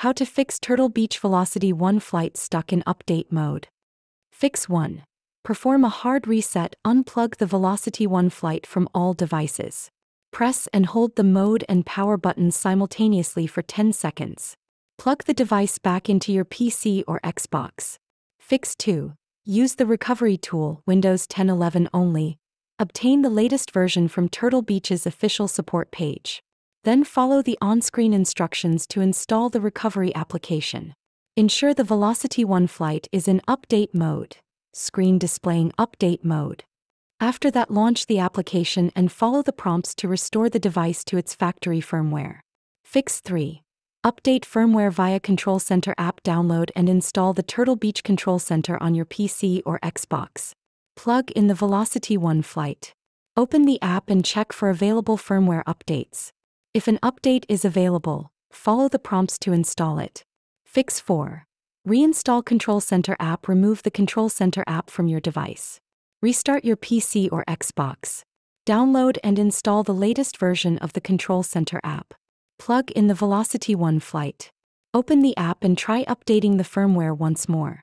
How to fix Turtle Beach Velocity 1 flight stuck in update mode. Fix 1. Perform a hard reset, unplug the Velocity 1 flight from all devices. Press and hold the mode and power buttons simultaneously for 10 seconds. Plug the device back into your PC or Xbox. Fix 2. Use the recovery tool, Windows 10 11 only. Obtain the latest version from Turtle Beach's official support page. Then follow the on screen instructions to install the recovery application. Ensure the Velocity 1 flight is in update mode. Screen displaying update mode. After that, launch the application and follow the prompts to restore the device to its factory firmware. Fix 3. Update firmware via Control Center app. Download and install the Turtle Beach Control Center on your PC or Xbox. Plug in the Velocity 1 flight. Open the app and check for available firmware updates. If an update is available, follow the prompts to install it. Fix 4. Reinstall Control Center app. Remove the Control Center app from your device. Restart your PC or Xbox. Download and install the latest version of the Control Center app. Plug in the Velocity 1 flight. Open the app and try updating the firmware once more.